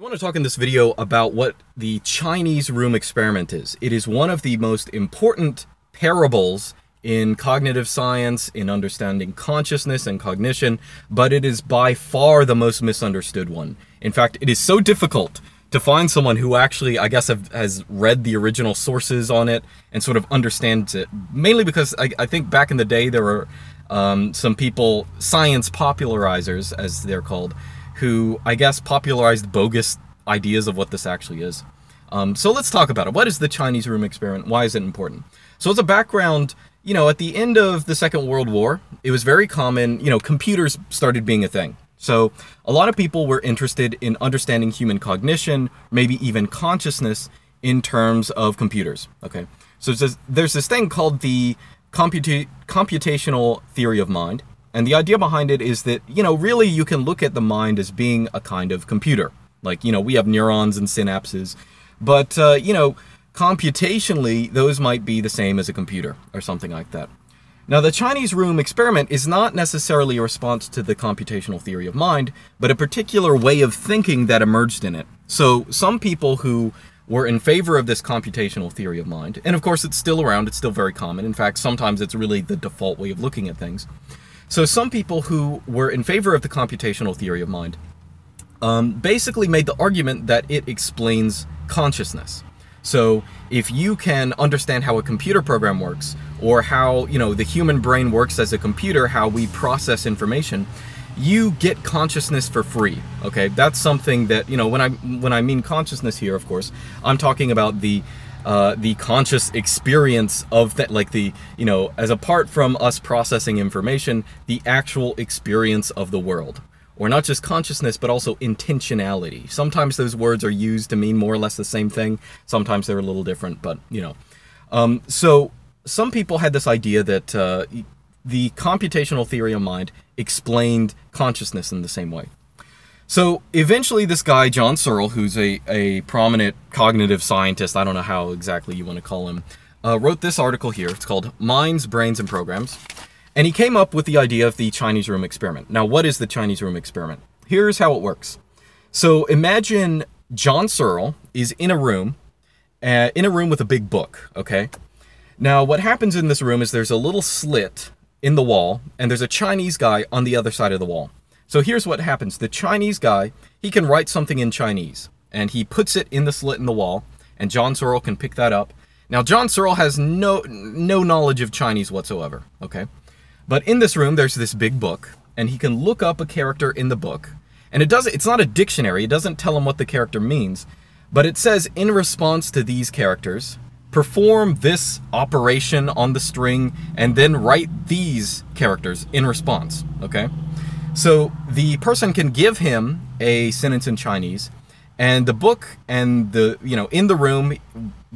I want to talk in this video about what the Chinese room experiment is. It is one of the most important parables in cognitive science, in understanding consciousness and cognition, but it is by far the most misunderstood one. In fact, it is so difficult to find someone who actually, I guess, have, has read the original sources on it and sort of understands it. Mainly because I, I think back in the day there were um, some people, science popularizers, as they're called, who I guess popularized bogus ideas of what this actually is. Um, so let's talk about it. What is the Chinese room experiment? Why is it important? So as a background, you know, at the end of the Second World War, it was very common, you know, computers started being a thing. So a lot of people were interested in understanding human cognition, maybe even consciousness in terms of computers. Okay. So there's this thing called the computa computational theory of mind. And the idea behind it is that, you know, really you can look at the mind as being a kind of computer. Like, you know, we have neurons and synapses, but, uh, you know, computationally, those might be the same as a computer or something like that. Now, the Chinese room experiment is not necessarily a response to the computational theory of mind, but a particular way of thinking that emerged in it. So, some people who were in favor of this computational theory of mind, and of course it's still around, it's still very common. In fact, sometimes it's really the default way of looking at things. So some people who were in favor of the computational theory of mind um, basically made the argument that it explains consciousness. So if you can understand how a computer program works, or how you know the human brain works as a computer, how we process information, you get consciousness for free. Okay, that's something that you know when I when I mean consciousness here, of course, I'm talking about the uh, the conscious experience of that, like the, you know, as apart from us processing information, the actual experience of the world. Or not just consciousness, but also intentionality. Sometimes those words are used to mean more or less the same thing. Sometimes they're a little different, but, you know. Um, so some people had this idea that uh, the computational theory of mind explained consciousness in the same way. So eventually this guy, John Searle, who's a, a prominent cognitive scientist, I don't know how exactly you want to call him, uh, wrote this article here. It's called Minds, Brains, and Programs. And he came up with the idea of the Chinese room experiment. Now, what is the Chinese room experiment? Here's how it works. So imagine John Searle is in a room, uh, in a room with a big book, okay? Now, what happens in this room is there's a little slit in the wall, and there's a Chinese guy on the other side of the wall. So here's what happens. The Chinese guy, he can write something in Chinese, and he puts it in the slit in the wall, and John Searle can pick that up. Now, John Searle has no, no knowledge of Chinese whatsoever, okay? But in this room, there's this big book, and he can look up a character in the book, and it doesn't, it's not a dictionary, it doesn't tell him what the character means, but it says, in response to these characters, perform this operation on the string, and then write these characters in response, okay? So the person can give him a sentence in Chinese, and the book and the, you know, in the room,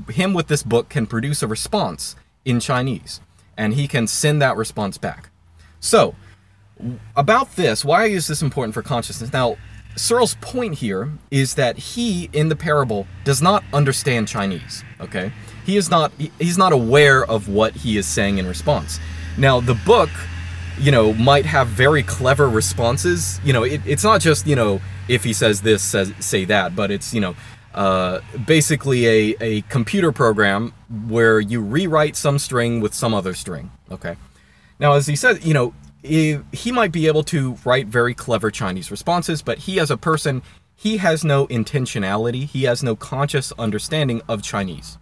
him with this book can produce a response in Chinese, and he can send that response back. So, about this, why is this important for consciousness? Now, Searle's point here is that he, in the parable, does not understand Chinese, okay? He is not, he's not aware of what he is saying in response. Now, the book you know, might have very clever responses. You know, it, it's not just, you know, if he says this, says, say that, but it's, you know, uh, basically a, a computer program where you rewrite some string with some other string, okay? Now, as he said, you know, he might be able to write very clever Chinese responses, but he as a person, he has no intentionality, he has no conscious understanding of Chinese.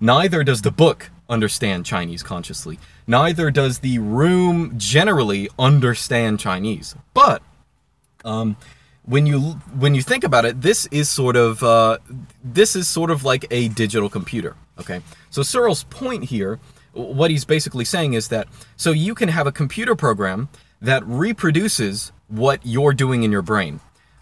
Neither does the book understand Chinese consciously. Neither does the room generally understand Chinese. But um, when you when you think about it, this is sort of uh, this is sort of like a digital computer. Okay, so Searle's point here, what he's basically saying is that so you can have a computer program that reproduces what you're doing in your brain,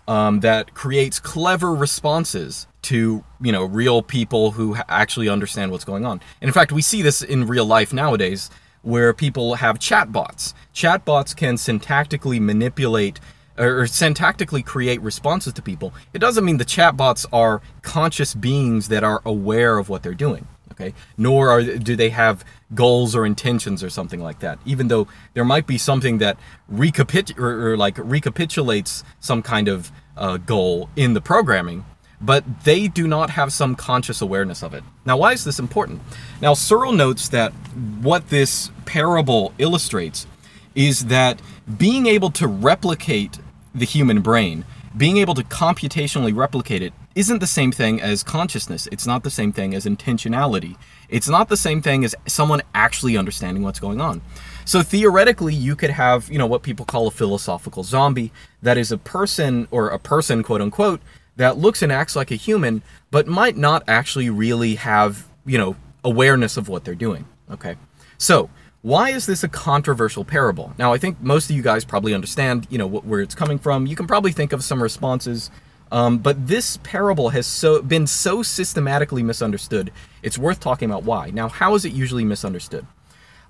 um, that creates clever responses to you know real people who actually understand what's going on. And in fact, we see this in real life nowadays, where people have chatbots. Chatbots can syntactically manipulate or syntactically create responses to people. It doesn't mean the chatbots are conscious beings that are aware of what they're doing. Okay? Nor are, do they have goals or intentions or something like that. Even though there might be something that recapit or, or like recapitulates some kind of uh, goal in the programming, but they do not have some conscious awareness of it. Now, why is this important? Now, Searle notes that what this parable illustrates is that being able to replicate the human brain, being able to computationally replicate it, isn't the same thing as consciousness. It's not the same thing as intentionality. It's not the same thing as someone actually understanding what's going on. So theoretically, you could have, you know, what people call a philosophical zombie. That is a person, or a person, quote unquote, that looks and acts like a human, but might not actually really have, you know, awareness of what they're doing. Okay. So, why is this a controversial parable? Now, I think most of you guys probably understand, you know, where it's coming from. You can probably think of some responses, um, but this parable has so been so systematically misunderstood. It's worth talking about why. Now, how is it usually misunderstood?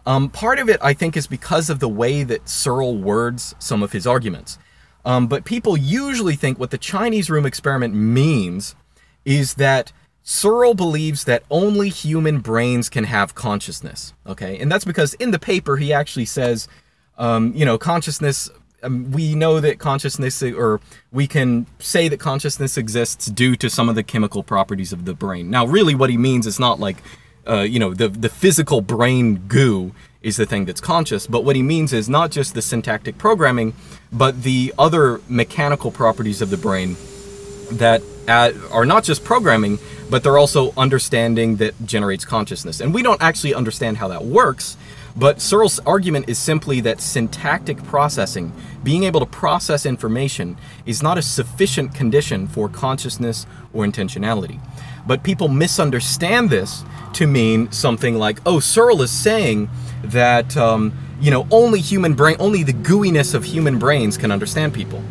Um, part of it, I think, is because of the way that Searle words some of his arguments. Um, but people usually think what the Chinese room experiment means is that Searle believes that only human brains can have consciousness. Okay, and that's because in the paper he actually says, um, you know, consciousness. Um, we know that consciousness, or we can say that consciousness exists due to some of the chemical properties of the brain. Now, really, what he means is not like, uh, you know, the the physical brain goo is the thing that's conscious, but what he means is not just the syntactic programming, but the other mechanical properties of the brain that are not just programming, but they're also understanding that generates consciousness. And we don't actually understand how that works, but Searle's argument is simply that syntactic processing, being able to process information, is not a sufficient condition for consciousness or intentionality. But people misunderstand this to mean something like, oh, Searle is saying that, um, you know, only human brain, only the gooiness of human brains can understand people.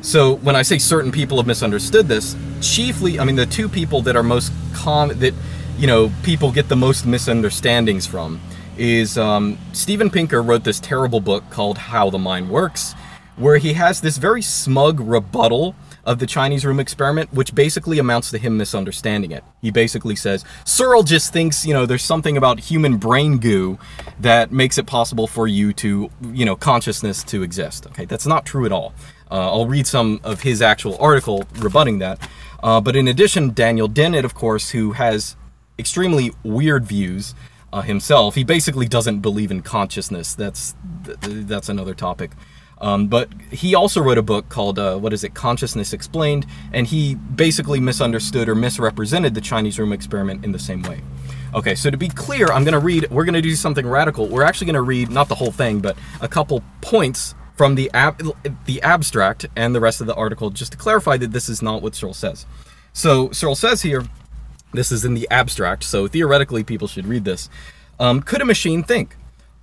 So when I say certain people have misunderstood this, chiefly, I mean, the two people that are most common, that, you know, people get the most misunderstandings from is um, Steven Pinker wrote this terrible book called How the Mind Works, where he has this very smug rebuttal of the Chinese room experiment, which basically amounts to him misunderstanding it. He basically says, Searle just thinks, you know, there's something about human brain goo that makes it possible for you to, you know, consciousness to exist. Okay, that's not true at all. Uh, I'll read some of his actual article rebutting that. Uh, but in addition, Daniel Dennett, of course, who has extremely weird views uh, himself, he basically doesn't believe in consciousness. That's that's another topic. Um, but he also wrote a book called, uh, what is it, Consciousness Explained, and he basically misunderstood or misrepresented the Chinese room experiment in the same way. Okay, so to be clear, I'm going to read, we're going to do something radical. We're actually going to read, not the whole thing, but a couple points from the ab the abstract and the rest of the article just to clarify that this is not what Searle says. So Searle says here, this is in the abstract, so theoretically people should read this. Um, could a machine think?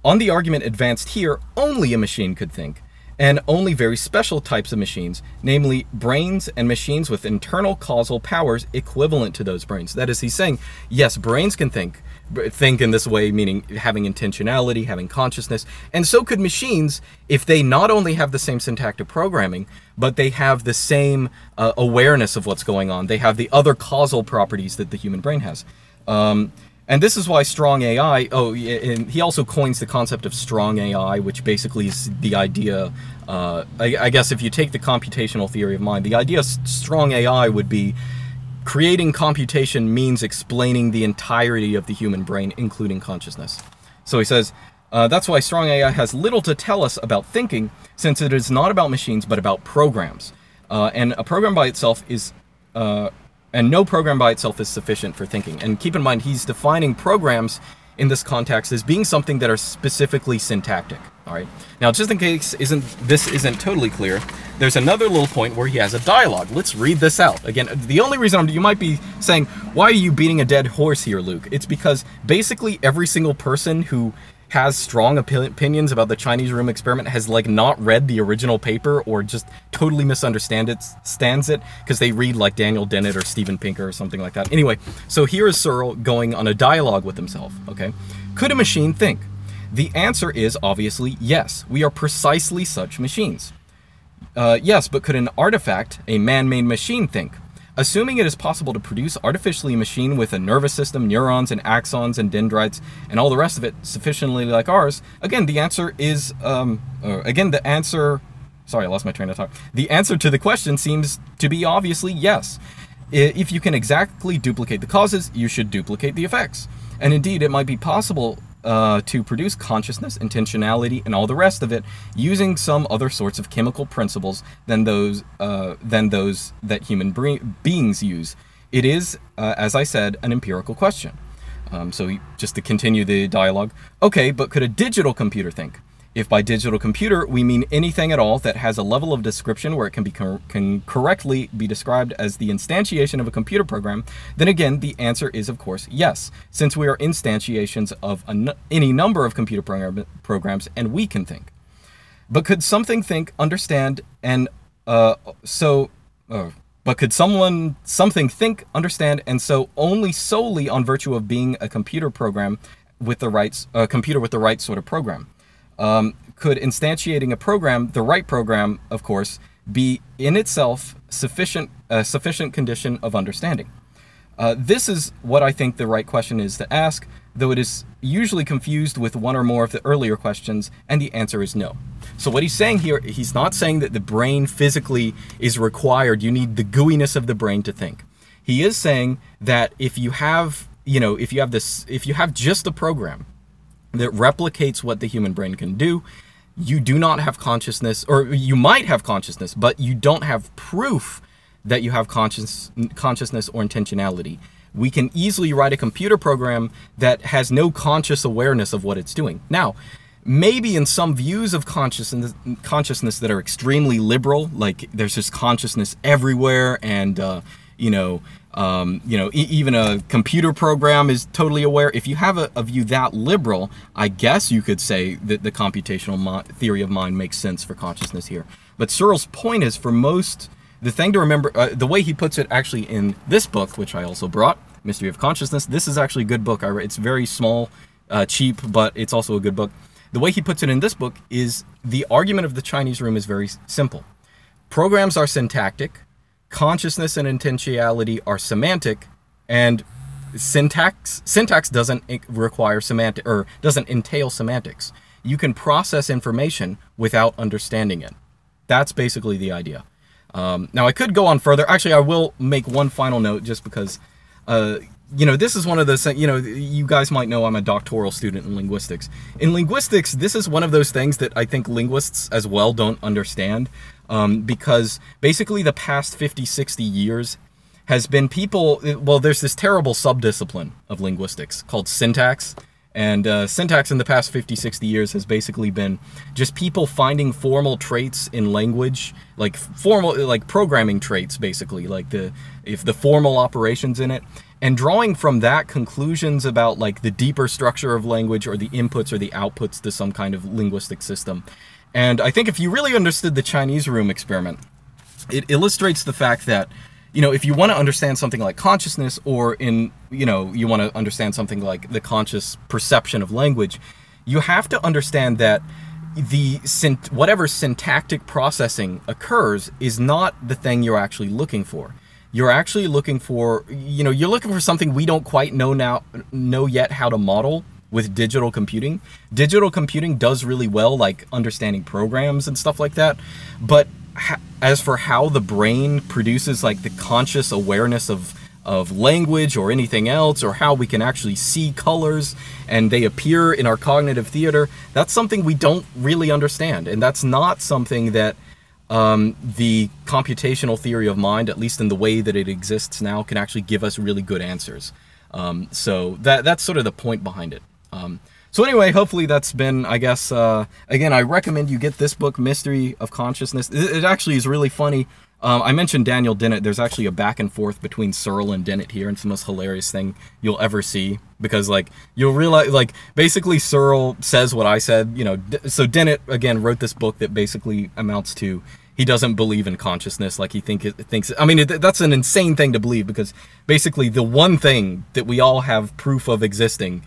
On the argument advanced here, only a machine could think and only very special types of machines, namely brains and machines with internal causal powers equivalent to those brains. That is, he's saying, yes, brains can think, think in this way, meaning having intentionality, having consciousness, and so could machines if they not only have the same syntactic programming, but they have the same uh, awareness of what's going on. They have the other causal properties that the human brain has. Um, and this is why strong AI, oh, and he also coins the concept of strong AI, which basically is the idea, uh, I, I, guess if you take the computational theory of mind, the idea of strong AI would be creating computation means explaining the entirety of the human brain, including consciousness. So he says, uh, that's why strong AI has little to tell us about thinking, since it is not about machines, but about programs. Uh, and a program by itself is uh, and no program by itself is sufficient for thinking. And keep in mind, he's defining programs in this context as being something that are specifically syntactic. All right. Now, just in case isn't this isn't totally clear, there's another little point where he has a dialogue. Let's read this out. Again, the only reason I'm, you might be saying, why are you beating a dead horse here, Luke? It's because basically every single person who has strong opinions about the Chinese room experiment has like not read the original paper or just totally misunderstand it, stands it because they read like Daniel Dennett or Steven Pinker or something like that. Anyway, so here is Searle going on a dialogue with himself. Okay, could a machine think? The answer is obviously yes. We are precisely such machines. Uh, yes, but could an artifact, a man-made machine, think? Assuming it is possible to produce artificially a machine with a nervous system, neurons, and axons and dendrites, and all the rest of it sufficiently like ours, again, the answer is, um, again, the answer, sorry, I lost my train of thought. The answer to the question seems to be obviously yes. If you can exactly duplicate the causes, you should duplicate the effects. And indeed, it might be possible uh, to produce consciousness, intentionality, and all the rest of it using some other sorts of chemical principles than those uh, than those that human beings use. It is, uh, as I said, an empirical question. Um, so just to continue the dialogue, okay, but could a digital computer think? If by digital computer we mean anything at all that has a level of description where it can be can correctly be described as the instantiation of a computer program, then again the answer is of course yes, since we are instantiations of any number of computer program programs and we can think. But could something think, understand, and uh, so, uh, but could someone something think, understand, and so only solely on virtue of being a computer program with the rights, a computer with the right sort of program? Um, could instantiating a program, the right program, of course, be in itself sufficient a sufficient condition of understanding? Uh, this is what I think the right question is to ask, though it is usually confused with one or more of the earlier questions, and the answer is no. So what he's saying here, he's not saying that the brain physically is required. You need the gooiness of the brain to think. He is saying that if you have, you know, if you have this, if you have just a program, that replicates what the human brain can do. You do not have consciousness, or you might have consciousness, but you don't have proof that you have conscious, consciousness or intentionality. We can easily write a computer program that has no conscious awareness of what it's doing. Now, maybe in some views of consciousness, consciousness that are extremely liberal, like there's just consciousness everywhere, and uh, you know, um, you know, e even a computer program is totally aware. If you have a, a, view that liberal, I guess you could say that the computational theory of mind makes sense for consciousness here. But Searle's point is for most, the thing to remember, uh, the way he puts it actually in this book, which I also brought, Mystery of Consciousness, this is actually a good book. I read, it's very small, uh, cheap, but it's also a good book. The way he puts it in this book is the argument of the Chinese room is very simple. Programs are syntactic, consciousness and intentionality are semantic and syntax syntax doesn't require semantic or doesn't entail semantics. You can process information without understanding it. That's basically the idea. Um, now i could go on further. Actually i will make one final note just because uh, you know this is one of those you know you guys might know i'm a doctoral student in linguistics. In linguistics this is one of those things that i think linguists as well don't understand um, because basically the past 50, 60 years has been people, well, there's this terrible subdiscipline of linguistics called syntax. And uh, syntax in the past 50, 60 years has basically been just people finding formal traits in language, like formal, like programming traits, basically, like the if the formal operations in it, and drawing from that conclusions about like the deeper structure of language or the inputs or the outputs to some kind of linguistic system. And I think if you really understood the Chinese room experiment, it illustrates the fact that, you know, if you want to understand something like consciousness or in, you know, you want to understand something like the conscious perception of language, you have to understand that the synt whatever syntactic processing occurs is not the thing you're actually looking for. You're actually looking for, you know, you're looking for something we don't quite know now, know yet how to model, with digital computing. Digital computing does really well, like understanding programs and stuff like that. But as for how the brain produces like the conscious awareness of of language or anything else or how we can actually see colors and they appear in our cognitive theater that's something we don't really understand and that's not something that um, the computational theory of mind at least in the way that it exists now can actually give us really good answers um, so that that's sort of the point behind it um, so anyway, hopefully that's been, I guess, uh, again, I recommend you get this book, Mystery of Consciousness. It, it actually is really funny. Um, I mentioned Daniel Dennett. There's actually a back and forth between Searle and Dennett here. And it's the most hilarious thing you'll ever see because, like, you'll realize, like, basically Searle says what I said. You know, so Dennett again wrote this book that basically amounts to he doesn't believe in consciousness like he think it, thinks i mean it, that's an insane thing to believe because basically the one thing that we all have proof of existing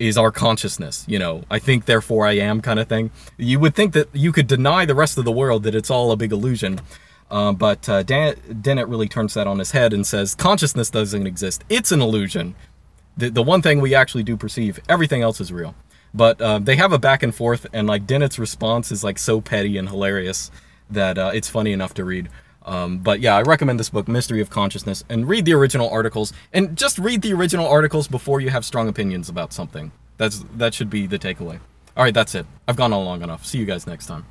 is our consciousness, you know, I think therefore I am kind of thing. You would think that you could deny the rest of the world that it's all a big illusion. Uh, but uh, Dan- Dennett really turns that on his head and says consciousness doesn't exist. It's an illusion. The, the one thing we actually do perceive, everything else is real. But uh, they have a back and forth, and like Dennett's response is like so petty and hilarious that uh, it's funny enough to read. Um, but yeah, I recommend this book, Mystery of Consciousness, and read the original articles. And just read the original articles before you have strong opinions about something. That's that should be the takeaway. All right, that's it. I've gone on long enough. See you guys next time.